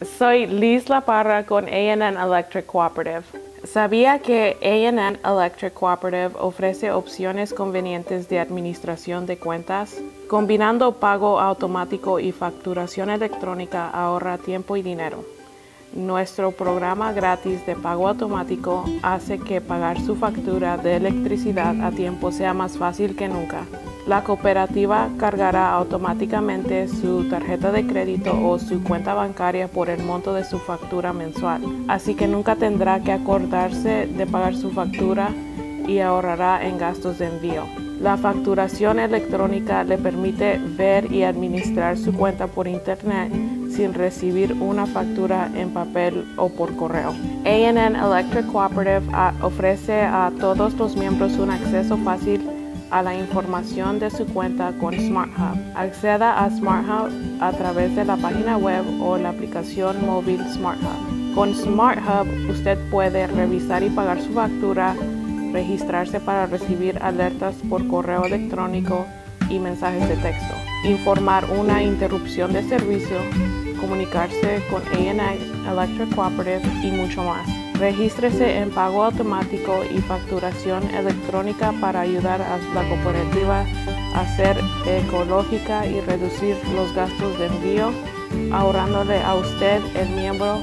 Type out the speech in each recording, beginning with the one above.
Soy Liz La Parra con ANN Electric Cooperative. ¿Sabía que ANN Electric Cooperative ofrece opciones convenientes de administración de cuentas? Combinando pago automático y facturación electrónica ahorra tiempo y dinero. Nuestro programa gratis de pago automático hace que pagar su factura de electricidad a tiempo sea más fácil que nunca. La cooperativa cargará automáticamente su tarjeta de crédito o su cuenta bancaria por el monto de su factura mensual, así que nunca tendrá que acordarse de pagar su factura y ahorrará en gastos de envío. La facturación electrónica le permite ver y administrar su cuenta por internet sin recibir una factura en papel o por correo. ANN Electric Cooperative ah, ofrece a todos los miembros un acceso fácil a la información de su cuenta con SmartHub. Acceda a SmartHub a través de la página web o la aplicación móvil SmartHub. Con SmartHub usted puede revisar y pagar su factura, registrarse para recibir alertas por correo electrónico y mensajes de texto, informar una interrupción de servicio, comunicarse con ANI Electric Cooperative y mucho más. Regístrese en pago automático y facturación electrónica para ayudar a la cooperativa a ser ecológica y reducir los gastos de envío, ahorrándole a usted, el miembro,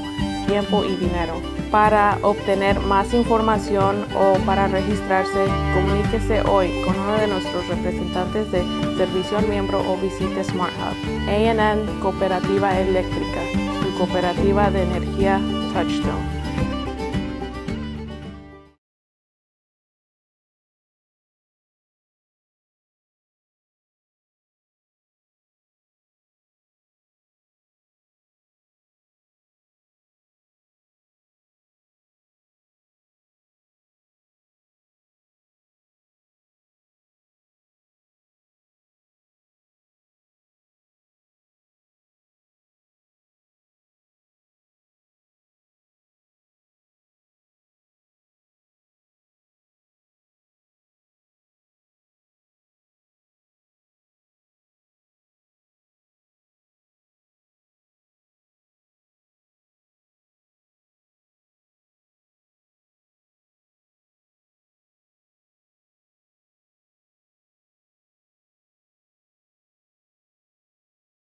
tiempo y dinero. Para obtener más información o para registrarse, comuníquese hoy con uno de nuestros representantes de servicio al miembro o visite Smart Hub. ANN Cooperativa Eléctrica, su cooperativa de energía Touchstone.